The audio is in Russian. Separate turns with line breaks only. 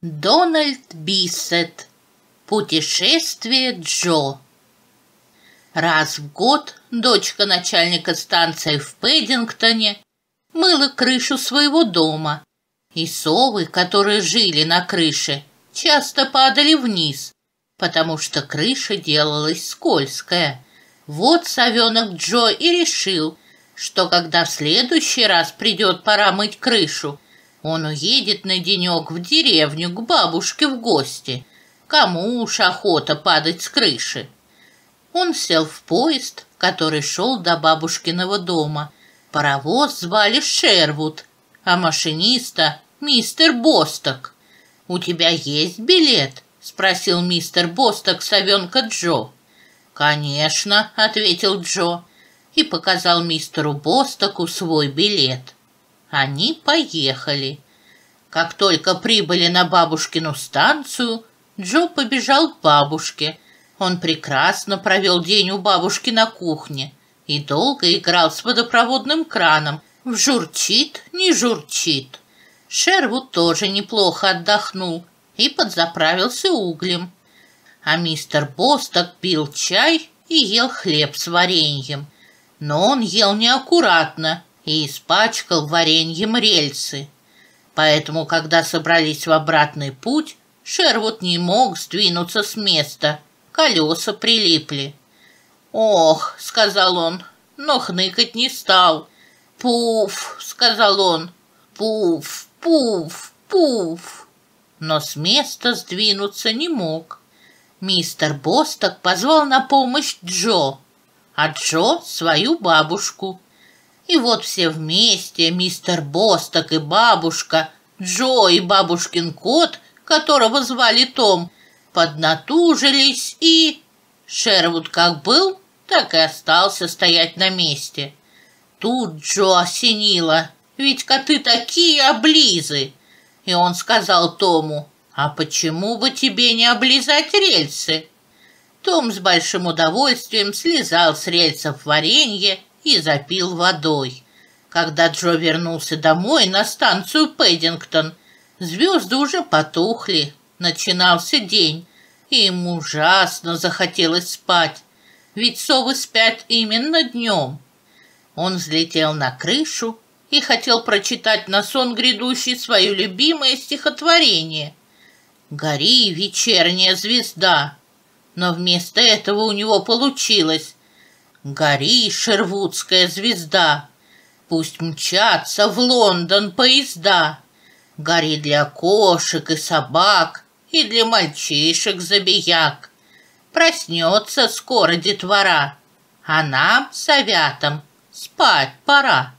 Дональд Биссет. Путешествие Джо. Раз в год дочка начальника станции в Пэддингтоне мыла крышу своего дома, и совы, которые жили на крыше, часто падали вниз, потому что крыша делалась скользкая. Вот совенок Джо и решил, что когда в следующий раз придет пора мыть крышу, он уедет на денек в деревню к бабушке в гости. Кому уж охота падать с крыши? Он сел в поезд, который шел до бабушкиного дома. Паровоз звали Шервуд, а машиниста — мистер Босток. «У тебя есть билет?» — спросил мистер Босток совенка Джо. «Конечно», — ответил Джо и показал мистеру Бостоку свой билет. Они поехали. Как только прибыли на бабушкину станцию, Джо побежал к бабушке. Он прекрасно провел день у бабушки на кухне и долго играл с водопроводным краном. Журчит, не журчит. Шервуд тоже неплохо отдохнул и подзаправился углем. А мистер Босток пил чай и ел хлеб с вареньем. Но он ел неаккуратно и испачкал вареньем рельсы. Поэтому, когда собрались в обратный путь, Шервуд не мог сдвинуться с места. Колеса прилипли. «Ох», — сказал он, но хныкать не стал. «Пуф», — сказал он, «пуф, пуф, пуф». Но с места сдвинуться не мог. Мистер Босток позвал на помощь Джо, а Джо — свою бабушку. И вот все вместе, мистер Босток и бабушка, Джо и бабушкин кот, которого звали Том, поднатужились и... Шервуд как был, так и остался стоять на месте. Тут Джо осенило, ведь коты такие облизы. И он сказал Тому, а почему бы тебе не облизать рельсы? Том с большим удовольствием слезал с рельсов варенье и запил водой. Когда Джо вернулся домой на станцию Пэддингтон, звезды уже потухли, начинался день, и ему ужасно захотелось спать, ведь совы спят именно днем. Он взлетел на крышу и хотел прочитать на сон грядущий свое любимое стихотворение «Гори, вечерняя звезда», но вместо этого у него получилось Гори, шервудская звезда, Пусть мчатся в Лондон поезда. Гори для кошек и собак И для мальчишек-забияк. Проснется скоро детвора, А нам, совятам, спать пора.